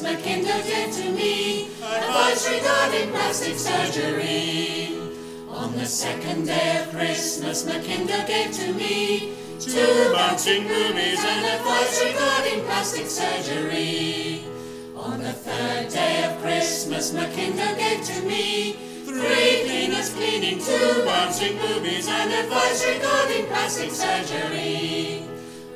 McIndoe gave to me advice regarding plastic surgery. On the second day of Christmas, McIndoe gave to me two bouncing movies and advice regarding plastic surgery. On the third day of Christmas, McIndoe gave to me three cleaners cleaning, two bouncing boobies, and advice regarding plastic surgery.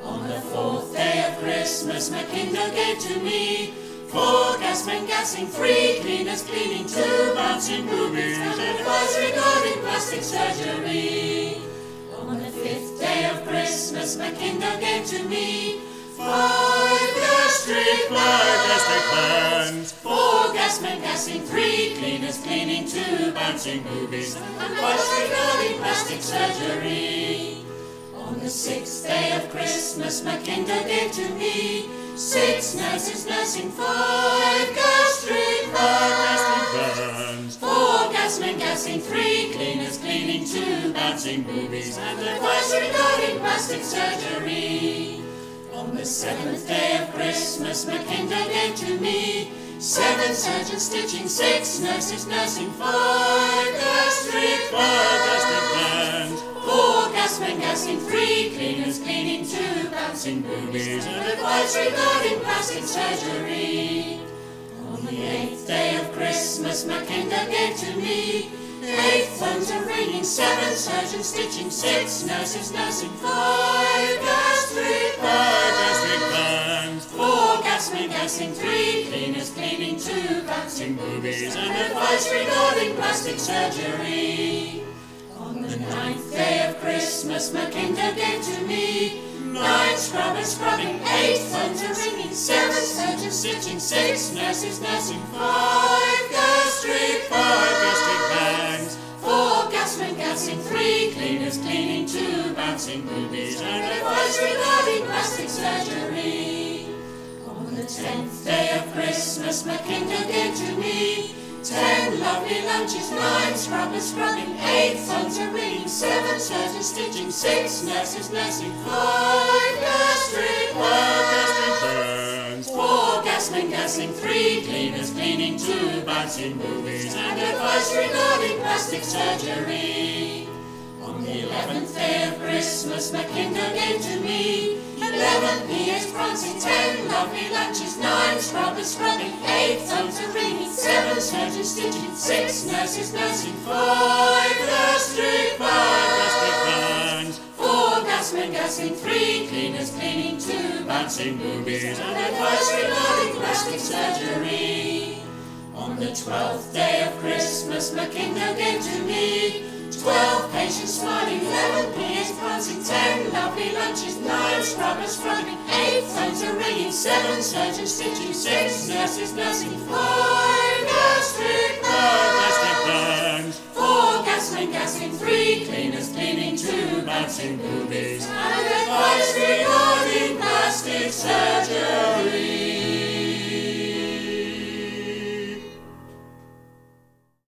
On the fourth day of Christmas, McIndoe gave to me four gasmen gassing, three cleaners cleaning, two bouncing movies and advice regarding plastic surgery. On the fifth day of Christmas, McIndoe gave to me five gastric plans. Four gasmen gassing, three cleaners cleaning, two bouncing movies, and advice regarding plastic surgery. On the sixth day of Christmas, McIndoe gave to me six nurses nursing, five gastric plans. Four gasmen gassing, three cleaners cleaning, two bouncing movies, and advice regarding plastic surgery. On the seventh day of Christmas, McIndoe gave to me seven surgeons stitching, six nurses nursing, five gastric Five plans. Gassing, three cleaners cleaning, two bouncing movies, and advice regarding plastic surgery. On the eighth day of Christmas, McIndoe gave to me eight phones are ringing, seven surgeons stitching, six nurses nursing, five gastric Five plans. Four gasmen gassing, three cleaners cleaning, two bouncing movies, and advice regarding plastic surgery. On the ninth day of Christmas, McIndoe gave to me nine scrubbers scrubbing, eight phones ringing, seven surgeons stitching, six nurses nursing, five gastric Five gastric plans. Four gasmen gassing, three cleaners cleaning, two bouncing movies, and advice regarding plastic surgery. On the tenth day of Christmas, McIndoe gave to me lunches, nine scrubbers scrubbing, eight phones are ringing, seven surgeons stitching, six nurses nursing, five gastric plans. Four gasmen gassing, three cleaners cleaning, two bouncing movies, and advice regarding plastic surgery. On the eleventh day of Christmas, McIndoe gave to me eleven PAs prancing, ten lovely lunches, nine scrubbers scrubbing, seven surgeons stitching, six nurses nursing, five gastric plans. Four gasmen gassing, three cleaners cleaning, two bouncing movies, and advice regarding plastic surgery. On the twelfth day of Christmas, McIndoe gave to me twelve patients smiling, eleven PAs prancing, ten lovely lunches, nine scrubbers scrubbing, eight phones are ringing, seven surgeons stitching, six nurses nursing, five plans. Four gasmen gassing, three cleaners cleaning, two bouncing boobies. and advice surgery.